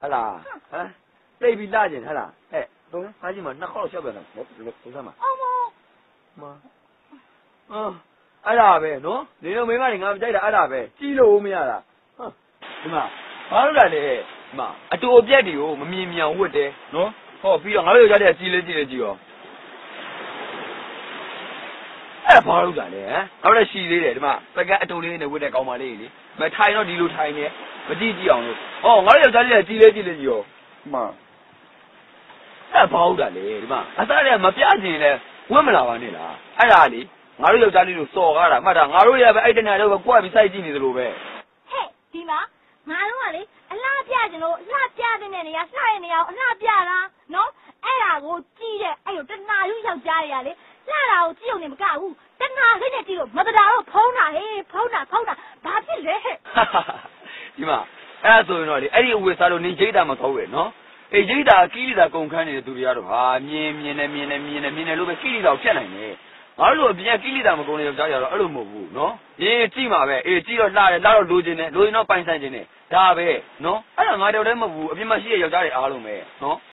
ဟလာဟမ်တိတ်ပြီးလာကျင်ဟလာဟဲ့တော့ဟာကြီးမနှစ်ခေါက်ရှောက်ပြန်တော့ဘယ်လိုစမ်းမအမောမအာအဲ့ဒါပဲနော်နေတော့မင်းကနေငါမကြိုက်တာအဲ့ဒါပဲကြီးလို့မရတာဟမ်ဒီမှာဘာလို့လဲလေဒီမှာအတူအပြက်တွေကိုမမြင်မြန်ဝတ်တယ်နော်ဟောပြီးတော့ငါတို့ယောက်ျားတွေကကြီးလေးကြီးလေးကြီးရော အဲ့ဘာလို့လဲဟမ်နောက်တော့ရှီသေးတယ်ဒီမှာပကက်အတူလေးနဲ့ဝတ်တဲ့ကောင်မလေးလေမထိုင်တော့ဒီလိုထိုင်နေမကြည့်ကြည့်အောင်လို့ဟောငါတို့ယောက်ျားတွေကကြီးလေးကြီးလေးကြီးရောမှအဲ့ဘာဟုတ်တာလေဒီမှာအစားတွေကမပြချင်လဲဝတ်မလာပါနဲ့လားအဲ့ဒါလေငါတို့ယောက်ျားလေးတို့စော်ကားတာမှတ်တာငါတို့ရဲ့ပဲအဲ့တနေ့တော့ပဲကြွပြီးစိုက်ကြည့်နေသလိုပဲဟဲ့ဒီမှာငါတို့ကလေအလှပြကျင်လို့အလှပြတဲ့နေရာလှရဲ့နေရာကိုအလှပြတာနော်အဲ့ဒါကိုကြည့်တဲ့အဲ့လိုတနာယူယောက်ျားတွေက လေလှတာကိုကြည့်ုံနေမကဘူးတနာလေးနဲ့ကြည့်လို့မတတာတော့ဖုံးတာဟေးဖုံးတာဖုံးတာဘာဖြစ်လဲဟဲ့ဒီမှာအဲ့ဒါဆိုရင်တော့လေအဲ့ဒီအဝေစားလို့နေဂျိတ်တာမဟုတ်ပဲနော်အေးဂျိတ်တာကီလီတာကုန်ခန်းနေတဲ့သူတွေကတော့ဟာမြင်မြင်နဲ့မြင်နဲ့မြင်နဲ့မြင်နဲ့လို့ပဲကီလီတာကိုဖြတ်နိုင်တယ်ငါတို့လိုအပြင်ကီလီတာမကုန်တဲ့ယောက်ျားတွေကတော့အဲ့လိုမဟုတ်ဘူးနော်အေးကြည့်ပါပဲအေးကြည့်တော့လှတယ်လှတော့လိုချင်တယ်လိုချင်တော့ပိုင်ဆိုင်ချင်တယ်ဒါပဲနော်အဲ့ဒါငါတယောက်တည်းမဟုတ်ဘူးအပြင်မှာရှိတဲ့ယောက်ျားတွေအားလုံးပဲနော်